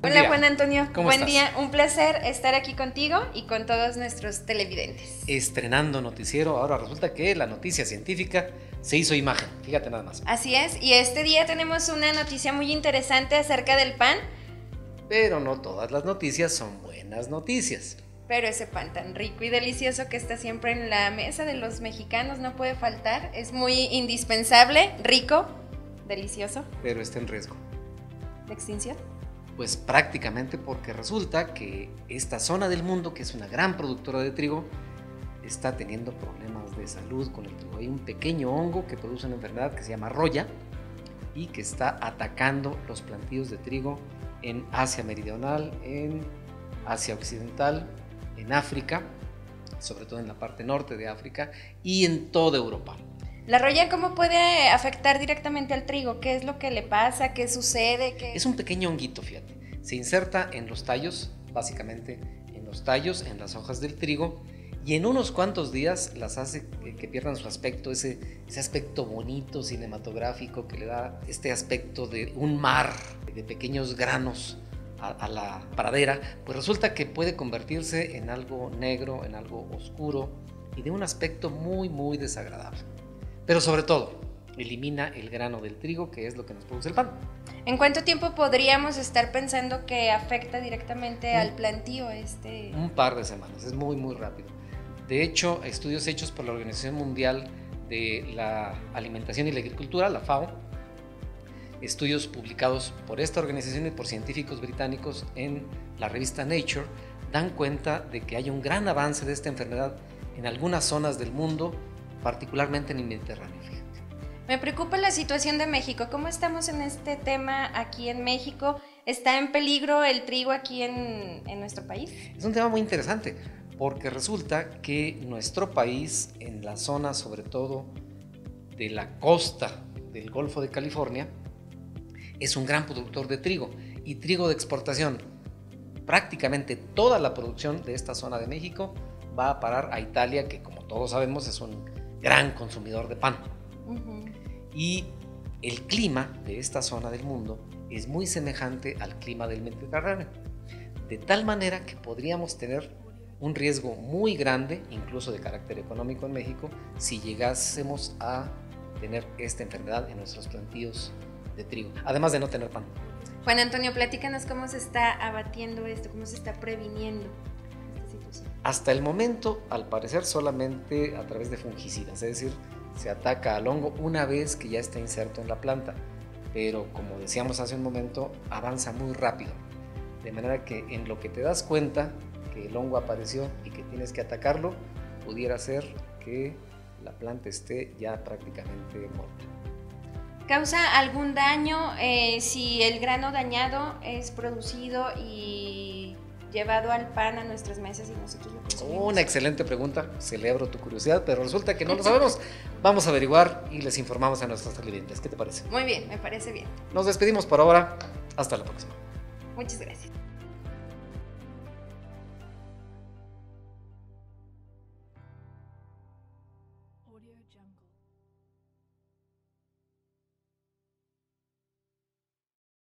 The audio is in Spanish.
Hola Juan Antonio, buen día, un placer estar aquí contigo y con todos nuestros televidentes. Estrenando noticiero, ahora resulta que la noticia científica se hizo imagen, fíjate nada más. Así es, y este día tenemos una noticia muy interesante acerca del pan. Pero no todas las noticias son buenas noticias. Pero ese pan tan rico y delicioso que está siempre en la mesa de los mexicanos no puede faltar, es muy indispensable, rico, delicioso. Pero está en riesgo. ¿De extinción? Pues prácticamente porque resulta que esta zona del mundo, que es una gran productora de trigo, está teniendo problemas de salud con el trigo. Hay un pequeño hongo que produce una enfermedad que se llama roya y que está atacando los plantíos de trigo en Asia Meridional, en Asia Occidental, en África, sobre todo en la parte norte de África y en toda Europa. ¿La roya cómo puede afectar directamente al trigo? ¿Qué es lo que le pasa? ¿Qué sucede? Es un pequeño honguito, fíjate. Se inserta en los tallos, básicamente en los tallos, en las hojas del trigo, y en unos cuantos días las hace que, pierdan su aspecto, ese, aspecto bonito, cinematográfico, que le da este aspecto de un mar de pequeños granos a, a, la pradera, pues resulta que puede convertirse en algo negro, en algo oscuro y de un aspecto muy, muy desagradable. Pero sobre todo, elimina el grano del trigo, que es lo que nos produce el pan. ¿En cuánto tiempo podríamos estar pensando que afecta directamente al plantío este? Un par de semanas, es muy, muy rápido. De hecho, estudios hechos por la Organización Mundial de la Alimentación y la Agricultura, la FAO, estudios publicados por esta organización y por científicos británicos en la revista Nature, dan cuenta de que hay un gran avance de esta enfermedad en algunas zonas del mundo particularmente en el Mediterráneo. Me preocupa la situación de México. ¿Cómo estamos en este tema aquí en México? ¿Está en peligro el trigo aquí en, en nuestro país? Es un tema muy interesante porque resulta que nuestro país, en la zona sobre todo de la costa del Golfo de California, es un gran productor de trigo y trigo de exportación. Prácticamente toda la producción de esta zona de México va a parar a Italia, que como todos sabemos es un gran consumidor de pan. Y el clima de esta zona del mundo es muy semejante al clima del Mediterráneo, de tal manera que podríamos tener un riesgo muy grande, incluso de carácter económico en México, si llegásemos a tener esta enfermedad en nuestros plantíos de trigo, además de no tener pan. Juan Antonio, platícanos cómo se está abatiendo esto, cómo se está previniendo. Hasta el momento, al parecer, solamente a través de fungicidas, es decir, se ataca al hongo una vez que ya está inserto en la planta, pero como decíamos hace un momento, avanza muy rápido, de manera que en lo que te das cuenta que el hongo apareció y que tienes que atacarlo, pudiera ser que la planta esté ya prácticamente muerta. ¿Causa algún daño eh, si el grano dañado es producido y llevado al pan a nuestras mesas y nosotros lo consumimos? Una excelente pregunta, celebro tu curiosidad, pero resulta que no lo sabemos. Vamos a averiguar y les informamos a nuestros televidentes. ¿Qué te parece? Muy bien, me parece bien. Nos despedimos por ahora. Hasta la próxima. Muchas gracias.